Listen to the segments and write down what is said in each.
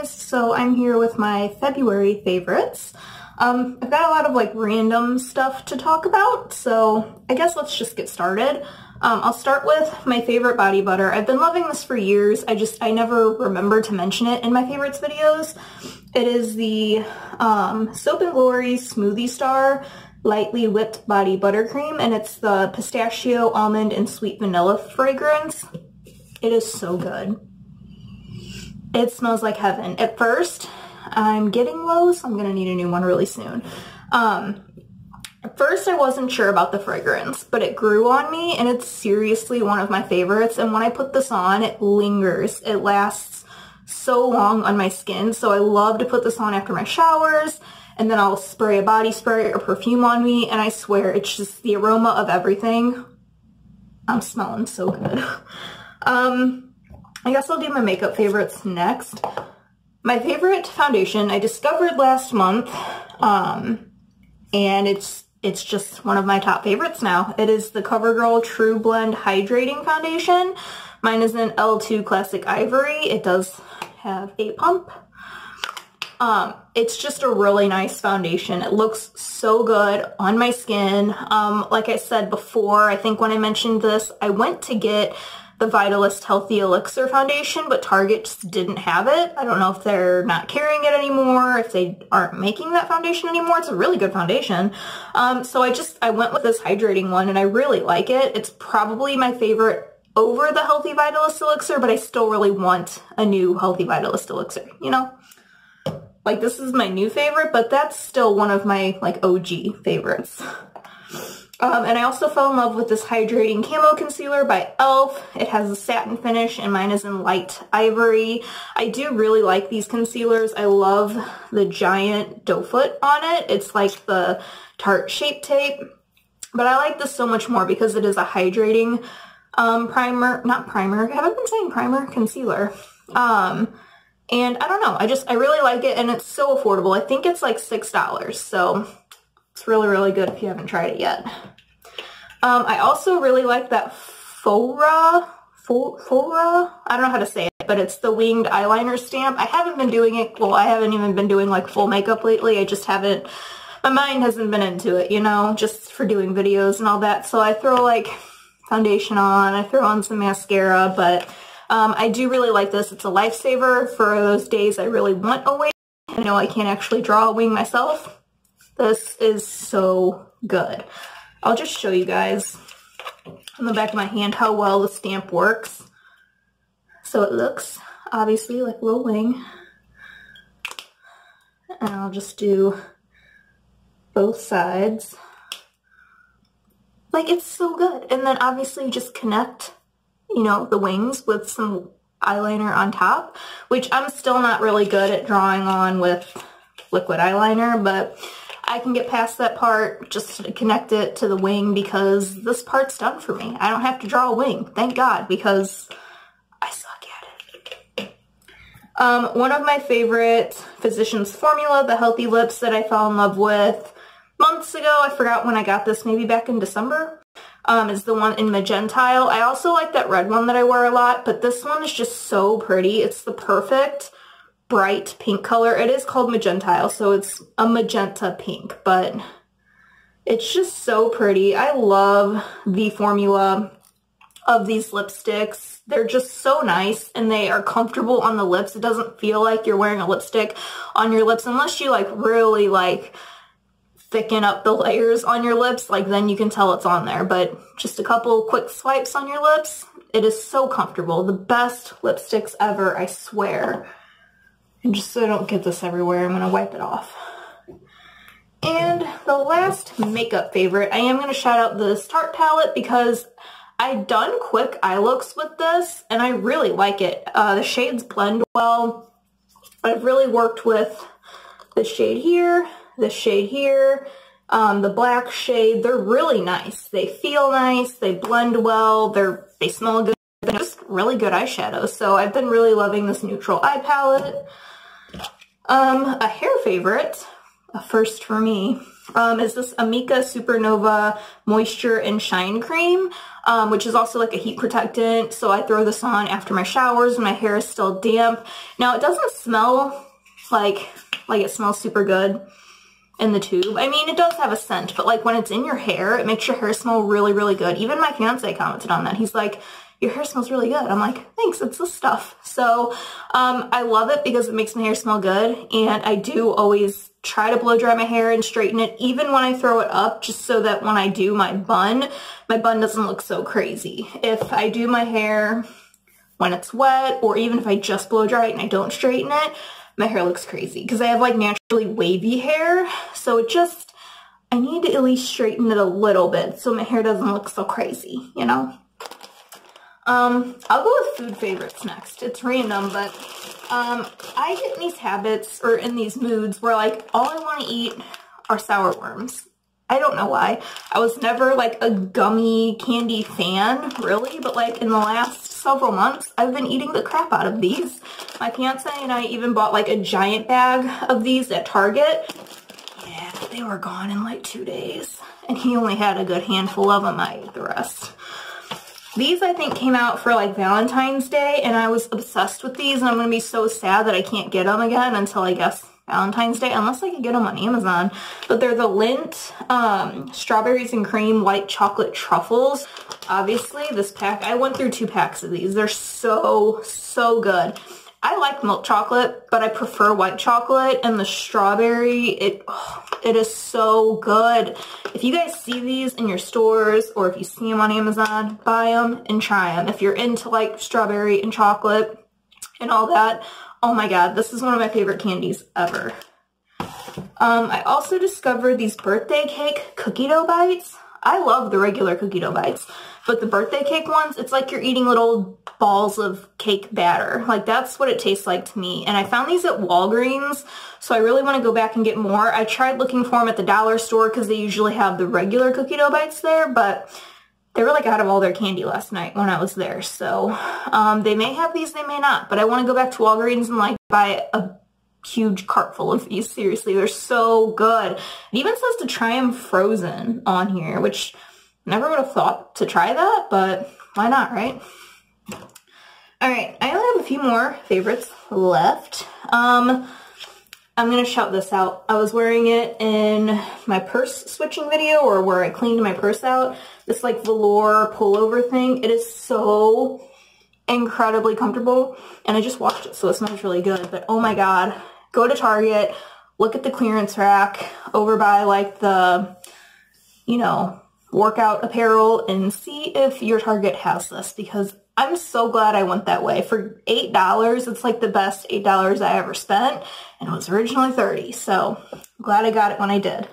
guys, so I'm here with my February favorites. Um, I've got a lot of like random stuff to talk about, so I guess let's just get started. Um, I'll start with my favorite body butter. I've been loving this for years, I just, I never remember to mention it in my favorites videos. It is the um, Soap & Glory Smoothie Star Lightly Whipped Body Butter Cream, and it's the pistachio, almond, and sweet vanilla fragrance. It is so good. It smells like heaven. At first, I'm getting low, so I'm going to need a new one really soon. Um, at first, I wasn't sure about the fragrance, but it grew on me, and it's seriously one of my favorites. And when I put this on, it lingers. It lasts so long on my skin, so I love to put this on after my showers, and then I'll spray a body spray or perfume on me, and I swear, it's just the aroma of everything. I'm smelling so good. um, I guess I'll do my makeup favorites next. My favorite foundation I discovered last month, um, and it's it's just one of my top favorites now. It is the CoverGirl True Blend Hydrating Foundation. Mine is in L2 Classic Ivory. It does have a pump. Um, it's just a really nice foundation. It looks so good on my skin. Um, like I said before, I think when I mentioned this, I went to get the Vitalist Healthy Elixir Foundation, but Target just didn't have it. I don't know if they're not carrying it anymore, if they aren't making that foundation anymore. It's a really good foundation. Um, so I just, I went with this hydrating one and I really like it. It's probably my favorite over the Healthy Vitalist Elixir, but I still really want a new Healthy Vitalist Elixir, you know? Like this is my new favorite, but that's still one of my like OG favorites. Um, and I also fell in love with this Hydrating Camo Concealer by e.l.f. It has a satin finish and mine is in light ivory. I do really like these concealers. I love the giant doe foot on it. It's like the Tarte Shape Tape. But I like this so much more because it is a hydrating um, primer, not primer, have I been saying primer? Concealer. Um, and I don't know, I just, I really like it and it's so affordable. I think it's like $6, so it's really, really good if you haven't tried it yet. Um, I also really like that Fora, Fora, I don't know how to say it, but it's the winged eyeliner stamp. I haven't been doing it, well, I haven't even been doing like full makeup lately. I just haven't, my mind hasn't been into it, you know, just for doing videos and all that. So I throw like foundation on, I throw on some mascara, but um, I do really like this. It's a lifesaver for those days I really want a wing. I know I can't actually draw a wing myself. This is so good. I'll just show you guys on the back of my hand how well the stamp works. So it looks obviously like a little wing. And I'll just do both sides. Like it's so good. And then obviously you just connect, you know, the wings with some eyeliner on top, which I'm still not really good at drawing on with liquid eyeliner, but I can get past that part, just to connect it to the wing because this part's done for me. I don't have to draw a wing, thank God, because I suck at it. Um, one of my favorite Physicians Formula, the Healthy Lips that I fell in love with months ago, I forgot when I got this, maybe back in December, um, is the one in Magentile. I also like that red one that I wear a lot, but this one is just so pretty. It's the perfect bright pink color. It is called Magentile, so it's a magenta pink, but it's just so pretty. I love the formula of these lipsticks. They're just so nice and they are comfortable on the lips. It doesn't feel like you're wearing a lipstick on your lips unless you like really like thicken up the layers on your lips, like then you can tell it's on there. But just a couple quick swipes on your lips, it is so comfortable. The best lipsticks ever, I swear. And just so I don't get this everywhere, I'm going to wipe it off. And the last makeup favorite, I am going to shout out this Tarte palette because I've done quick eye looks with this and I really like it. Uh, the shades blend well. I've really worked with the shade here, the shade here, um, the black shade. They're really nice. They feel nice. They blend well. They're They smell good. They're just really good eyeshadows. So I've been really loving this neutral eye palette. Um, a hair favorite, a first for me, um, is this Amika Supernova Moisture and Shine Cream, um, which is also like a heat protectant. So I throw this on after my showers when my hair is still damp. Now it doesn't smell like, like it smells super good in the tube. I mean, it does have a scent, but like when it's in your hair, it makes your hair smell really, really good. Even my fiance commented on that. He's like, your hair smells really good. I'm like, thanks, it's this stuff. So um, I love it because it makes my hair smell good. And I do always try to blow dry my hair and straighten it even when I throw it up just so that when I do my bun, my bun doesn't look so crazy. If I do my hair when it's wet or even if I just blow dry it and I don't straighten it, my hair looks crazy because I have like naturally wavy hair. So it just, I need to at least straighten it a little bit so my hair doesn't look so crazy, you know? Um, I'll go with food favorites next. It's random, but um, I get in these habits or in these moods where like all I want to eat are sour worms. I don't know why. I was never like a gummy candy fan, really, but like in the last several months, I've been eating the crap out of these. My fiance and I even bought like a giant bag of these at Target. Yeah, they were gone in like two days. And he only had a good handful of them. I ate the rest. These, I think, came out for like Valentine's Day, and I was obsessed with these, and I'm going to be so sad that I can't get them again until, I guess, Valentine's Day, unless I can get them on Amazon. But they're the Lindt um, Strawberries and Cream White Chocolate Truffles. Obviously, this pack, I went through two packs of these. They're so, so good. I like milk chocolate, but I prefer white chocolate and the strawberry, it, oh, it is so good. If you guys see these in your stores or if you see them on Amazon, buy them and try them. If you're into like strawberry and chocolate and all that, oh my god, this is one of my favorite candies ever. Um, I also discovered these birthday cake cookie dough bites. I love the regular cookie dough bites, but the birthday cake ones, it's like you're eating little balls of cake batter. Like that's what it tastes like to me. And I found these at Walgreens, so I really want to go back and get more. I tried looking for them at the dollar store because they usually have the regular cookie dough bites there, but they were like out of all their candy last night when I was there. So um, they may have these, they may not, but I want to go back to Walgreens and like buy a huge cart full of these. Seriously, they're so good. It even says to try them frozen on here, which never would have thought to try that, but why not, right? All right, I only have a few more favorites left. Um, I'm going to shout this out. I was wearing it in my purse switching video or where I cleaned my purse out. This like velour pullover thing. It is so incredibly comfortable and I just washed it so it smells really good. But oh my god, go to Target, look at the clearance rack over by like the, you know, workout apparel and see if your Target has this because I'm so glad I went that way. For $8, it's like the best $8 I ever spent and it was originally 30 so glad I got it when I did.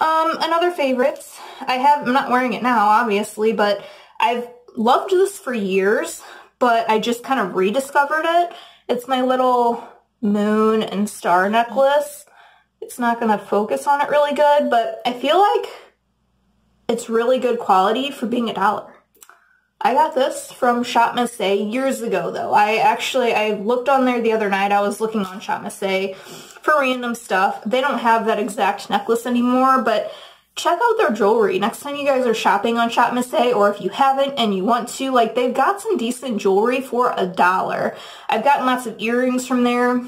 Um, another favorites, I have, I'm not wearing it now obviously, but I've loved this for years, but I just kind of rediscovered it. It's my little moon and star necklace. It's not going to focus on it really good, but I feel like it's really good quality for being a dollar. I got this from ShopMissA years ago though. I actually, I looked on there the other night. I was looking on ShopMissA for random stuff. They don't have that exact necklace anymore, but check out their jewelry. Next time you guys are shopping on Shop or if you haven't and you want to, like they've got some decent jewelry for a dollar. I've gotten lots of earrings from there.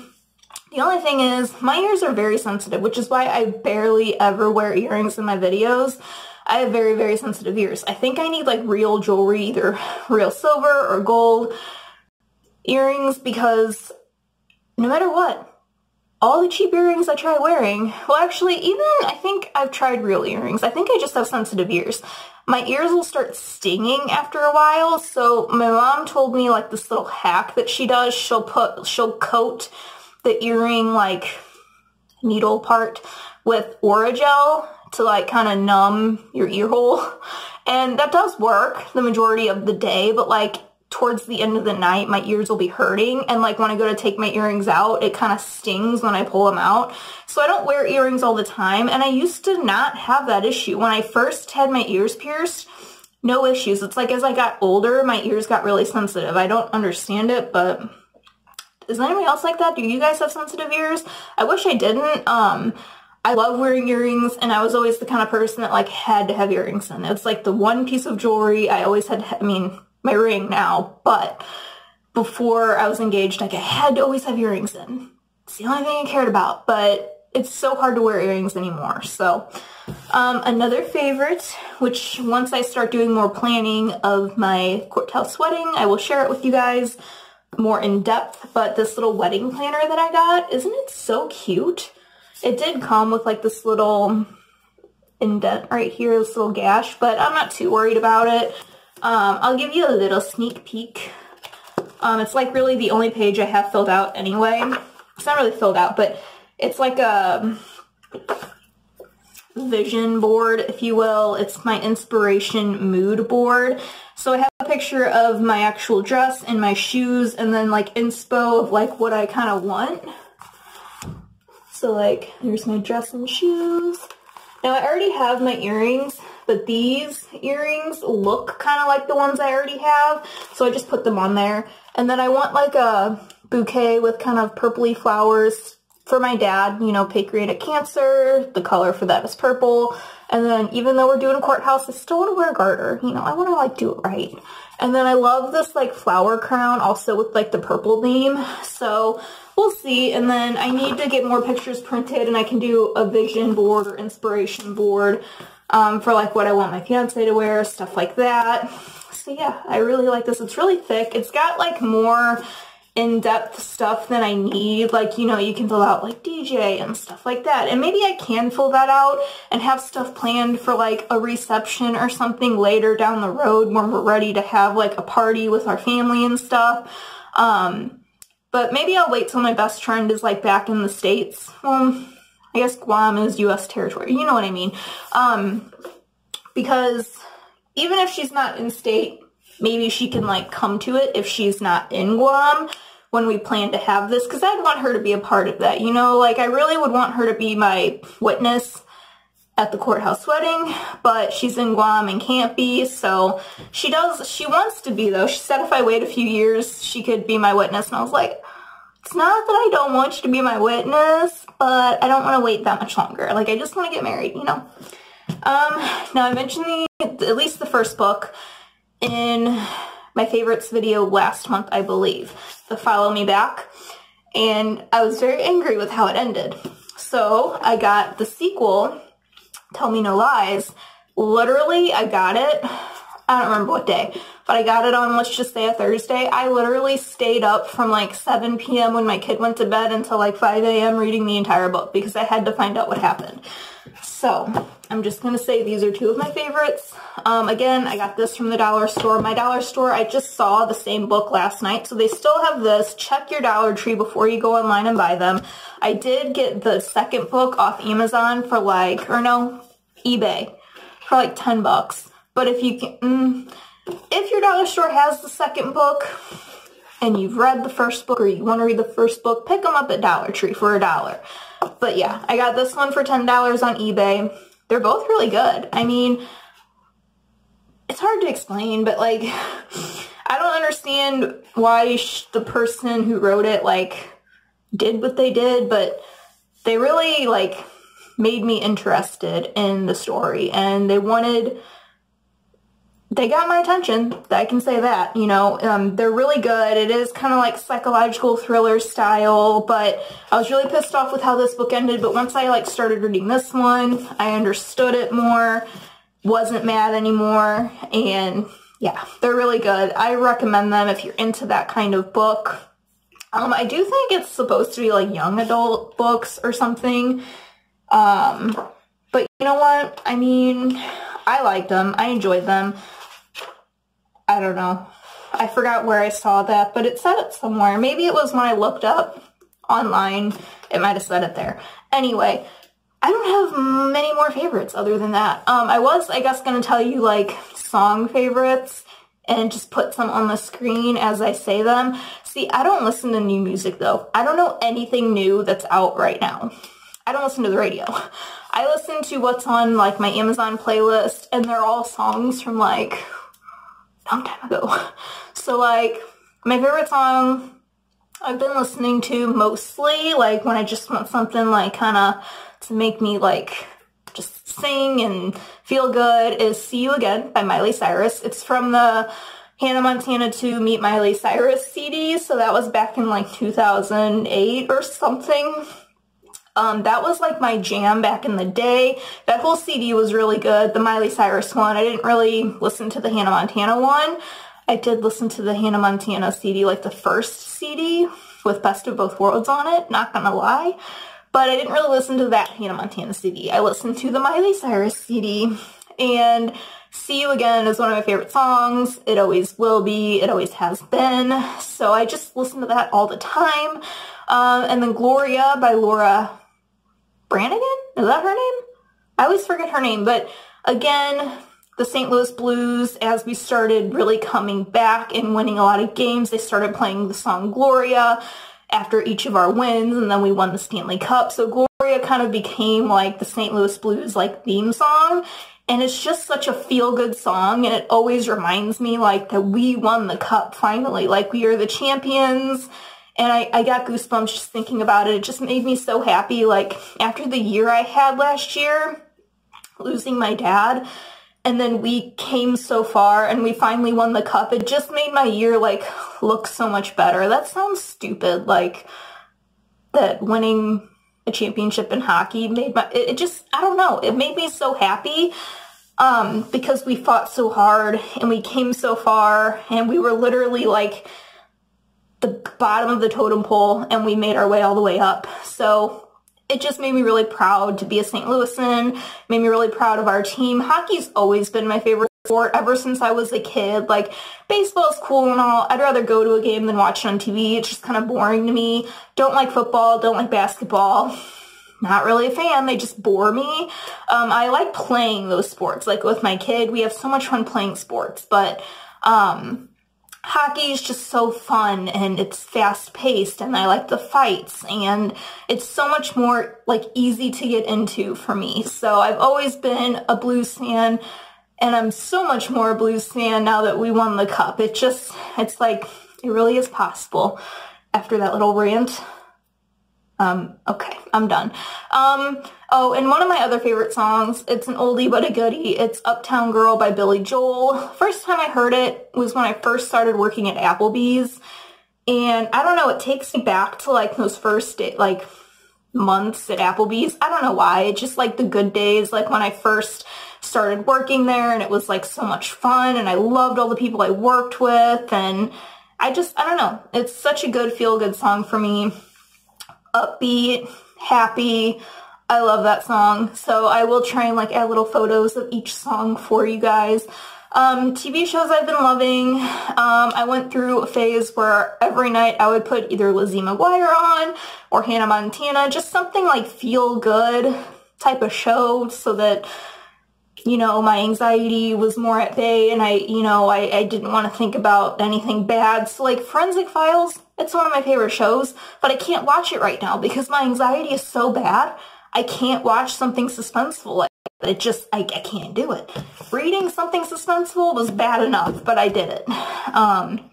The only thing is, my ears are very sensitive, which is why I barely ever wear earrings in my videos. I have very, very sensitive ears. I think I need like real jewelry, either real silver or gold earrings because no matter what, all the cheap earrings I try wearing, well actually even I think I've tried real earrings. I think I just have sensitive ears. My ears will start stinging after a while, so my mom told me like this little hack that she does. She'll put, she'll coat the earring like needle part with Orajel to like kind of numb your ear hole. And that does work the majority of the day, but like towards the end of the night, my ears will be hurting. And like when I go to take my earrings out, it kind of stings when I pull them out. So I don't wear earrings all the time. And I used to not have that issue. When I first had my ears pierced, no issues. It's like as I got older, my ears got really sensitive. I don't understand it, but is anybody else like that? Do you guys have sensitive ears? I wish I didn't. Um, I love wearing earrings and I was always the kind of person that like had to have earrings in. It's like the one piece of jewelry I always had, I mean, my ring now, but before I was engaged, like I had to always have earrings in. It's the only thing I cared about, but it's so hard to wear earrings anymore. So um, another favorite, which once I start doing more planning of my courthouse wedding, I will share it with you guys more in depth, but this little wedding planner that I got, isn't it so cute? It did come with like this little indent right here, this little gash, but I'm not too worried about it. Um, I'll give you a little sneak peek. Um, it's like really the only page I have filled out anyway. It's not really filled out, but it's like a vision board, if you will. It's my inspiration mood board. So I have a picture of my actual dress and my shoes and then like inspo of like what I kind of want. So like, there's my dress and shoes. Now I already have my earrings, but these earrings look kind of like the ones I already have. So I just put them on there. And then I want like a bouquet with kind of purpley flowers for my dad, you know, pancreatic cancer, the color for that is purple. And then even though we're doing a courthouse, I still want to wear a garter. You know, I want to like do it right. And then I love this like flower crown also with like the purple theme. So we'll see. And then I need to get more pictures printed and I can do a vision board or inspiration board um, for like what I want my fiance to wear, stuff like that. So yeah, I really like this. It's really thick. It's got like more in-depth stuff than I need. Like, you know, you can fill out like DJ and stuff like that. And maybe I can fill that out and have stuff planned for like a reception or something later down the road when we're ready to have like a party with our family and stuff. Um, but maybe I'll wait till my best friend is like back in the States. Well, I guess Guam is U.S. territory. You know what I mean. Um, because even if she's not in state, maybe she can like come to it if she's not in Guam when we plan to have this because I'd want her to be a part of that. You know, like I really would want her to be my witness at the courthouse wedding, but she's in Guam and can't be, so she does, she wants to be though. She said if I wait a few years, she could be my witness, and I was like, it's not that I don't want you to be my witness, but I don't want to wait that much longer. Like, I just want to get married, you know? Um, now I mentioned the, at least the first book, in my favorites video last month, I believe, the Follow Me Back, and I was very angry with how it ended. So I got the sequel, Tell Me No Lies. Literally, I got it, I don't remember what day, but I got it on, let's just say a Thursday. I literally stayed up from like 7 p.m. when my kid went to bed until like 5 a.m. reading the entire book because I had to find out what happened. So I'm just going to say these are two of my favorites. Um, again, I got this from the dollar store. My dollar store, I just saw the same book last night, so they still have this. Check your Dollar Tree before you go online and buy them. I did get the second book off Amazon for like, or no, eBay, for like 10 bucks. But if you can, mm, if your dollar store has the second book, and you've read the first book or you want to read the first book, pick them up at Dollar Tree for a dollar. But yeah, I got this one for $10 on eBay. They're both really good. I mean, it's hard to explain, but like, I don't understand why the person who wrote it, like, did what they did, but they really, like, made me interested in the story and they wanted they got my attention. I can say that, you know, um, they're really good. It is kind of like psychological thriller style, but I was really pissed off with how this book ended. But once I like started reading this one, I understood it more, wasn't mad anymore. And yeah, they're really good. I recommend them if you're into that kind of book. Um, I do think it's supposed to be like young adult books or something. Um, but you know what? I mean, I liked them. I enjoyed them. I don't know. I forgot where I saw that, but it said it somewhere. Maybe it was when I looked up online. It might have said it there. Anyway, I don't have many more favorites other than that. Um, I was, I guess, going to tell you, like, song favorites and just put some on the screen as I say them. See, I don't listen to new music, though. I don't know anything new that's out right now. I don't listen to the radio. I listen to what's on, like, my Amazon playlist, and they're all songs from, like, long time ago. So like my favorite song I've been listening to mostly like when I just want something like kind of to make me like just sing and feel good is See You Again by Miley Cyrus. It's from the Hannah Montana 2 Meet Miley Cyrus CD, so that was back in like 2008 or something. Um, that was like my jam back in the day. That whole CD was really good. The Miley Cyrus one, I didn't really listen to the Hannah Montana one. I did listen to the Hannah Montana CD, like the first CD with Best of Both Worlds on it, not gonna lie. But I didn't really listen to that Hannah Montana CD. I listened to the Miley Cyrus CD. And See You Again is one of my favorite songs. It always will be. It always has been. So I just listen to that all the time. Um, and then Gloria by Laura Branigan? Is that her name? I always forget her name. But again, the St. Louis Blues, as we started really coming back and winning a lot of games, they started playing the song Gloria after each of our wins and then we won the Stanley Cup. So Gloria kind of became like the St. Louis Blues like theme song and it's just such a feel-good song and it always reminds me like that we won the cup finally like we are the champions and I, I got goosebumps just thinking about it it just made me so happy like after the year i had last year losing my dad and then we came so far and we finally won the cup. It just made my year like look so much better. That sounds stupid, like that winning a championship in hockey made my it, just I don't know, it made me so happy. Um, because we fought so hard and we came so far and we were literally like the bottom of the totem pole and we made our way all the way up. So it just made me really proud to be a St. Louisan, made me really proud of our team. Hockey's always been my favorite sport ever since I was a kid. Like, baseball's cool and all. I'd rather go to a game than watch it on TV. It's just kind of boring to me. Don't like football, don't like basketball. Not really a fan. They just bore me. Um, I like playing those sports. Like with my kid, we have so much fun playing sports. But um, hockey is just so fun and it's fast paced and I like the fights and it's so much more like easy to get into for me. So I've always been a Blues fan and I'm so much more a Blues fan now that we won the cup. It just, it's like, it really is possible after that little rant. Um, okay, I'm done. Um, oh, and one of my other favorite songs, it's an oldie but a goodie. It's Uptown Girl by Billy Joel. First time I heard it was when I first started working at Applebee's. And I don't know, it takes me back to like those first, day, like, months at Applebee's. I don't know why. It's just like the good days, like when I first started working there and it was like so much fun and I loved all the people I worked with and I just, I don't know. It's such a good feel-good song for me upbeat, happy. I love that song. So I will try and like add little photos of each song for you guys. Um, TV shows I've been loving. Um, I went through a phase where every night I would put either Lizzie McGuire on or Hannah Montana, just something like feel good type of show so that you know, my anxiety was more at bay and I, you know, I, I didn't want to think about anything bad. So like Forensic Files, it's one of my favorite shows, but I can't watch it right now because my anxiety is so bad. I can't watch something suspenseful. It just, I, I can't do it. Reading something suspenseful was bad enough, but I did it. Um,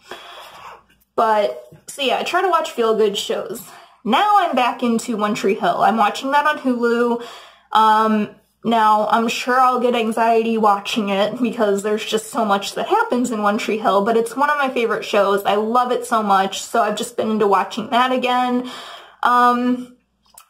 but, so yeah, I try to watch feel-good shows. Now I'm back into One Tree Hill. I'm watching that on Hulu. Um, now, I'm sure I'll get anxiety watching it because there's just so much that happens in One Tree Hill, but it's one of my favorite shows. I love it so much, so I've just been into watching that again. Um,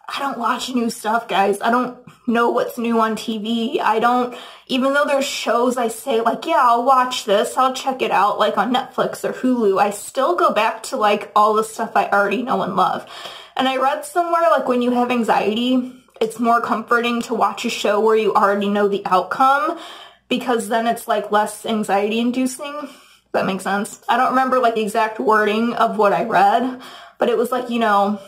I don't watch new stuff, guys. I don't know what's new on TV. I don't, even though there's shows I say like, yeah, I'll watch this, I'll check it out, like on Netflix or Hulu, I still go back to like all the stuff I already know and love. And I read somewhere like when you have anxiety, it's more comforting to watch a show where you already know the outcome because then it's like less anxiety inducing. that makes sense. I don't remember like the exact wording of what I read, but it was like, you know,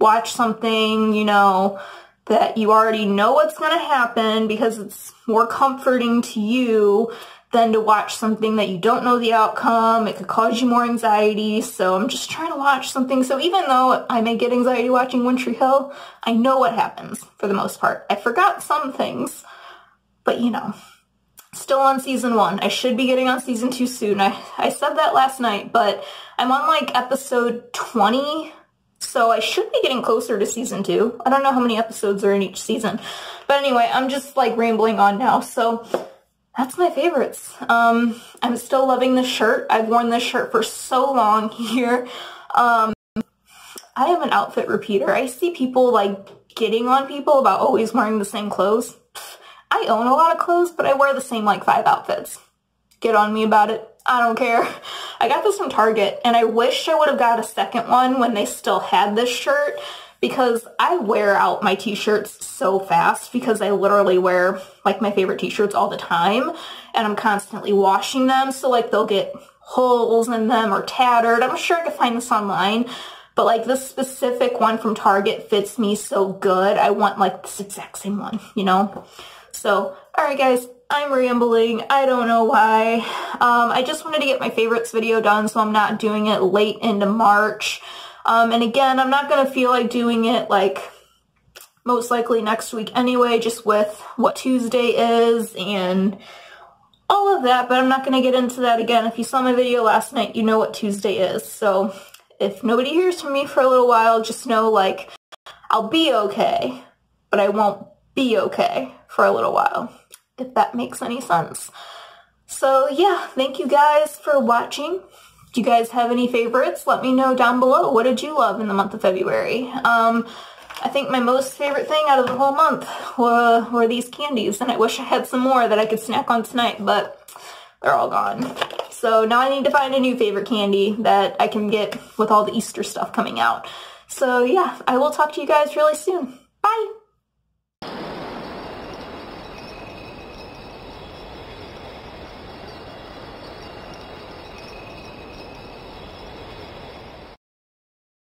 watch something, you know, that you already know what's going to happen because it's more comforting to you than to watch something that you don't know the outcome. It could cause you more anxiety. So I'm just trying to watch something. So even though I may get anxiety watching Tree Hill, I know what happens for the most part. I forgot some things, but you know, still on season one. I should be getting on season two soon. I, I said that last night, but I'm on like episode 20 So I should be getting closer to season two. I don't know how many episodes are in each season. But anyway, I'm just like rambling on now. So that's my favorites. Um, I'm still loving this shirt. I've worn this shirt for so long here. Um, I am an outfit repeater. I see people like getting on people about always wearing the same clothes. I own a lot of clothes, but I wear the same like five outfits. Get on me about it. I don't care. I got this from Target and I wish I would have got a second one when they still had this shirt because I wear out my t-shirts so fast because I literally wear like my favorite t-shirts all the time and I'm constantly washing them so like they'll get holes in them or tattered. I'm sure I could find this online but like this specific one from Target fits me so good. I want like this exact same one, you know? So, alright guys, I'm rambling. I don't know why. Um, I just wanted to get my favorites video done so I'm not doing it late into March. Um, and again, I'm not going to feel like doing it like most likely next week anyway, just with what Tuesday is and all of that, but I'm not going to get into that again. If you saw my video last night, you know what Tuesday is. So if nobody hears from me for a little while, just know like I'll be okay, but I won't be okay for a little while, if that makes any sense. So yeah, thank you guys for watching. You guys have any favorites? Let me know down below. What did you love in the month of February? Um, I think my most favorite thing out of the whole month were, were these candies, and I wish I had some more that I could snack on tonight, but they're all gone. So now I need to find a new favorite candy that I can get with all the Easter stuff coming out. So yeah, I will talk to you guys really soon. Bye!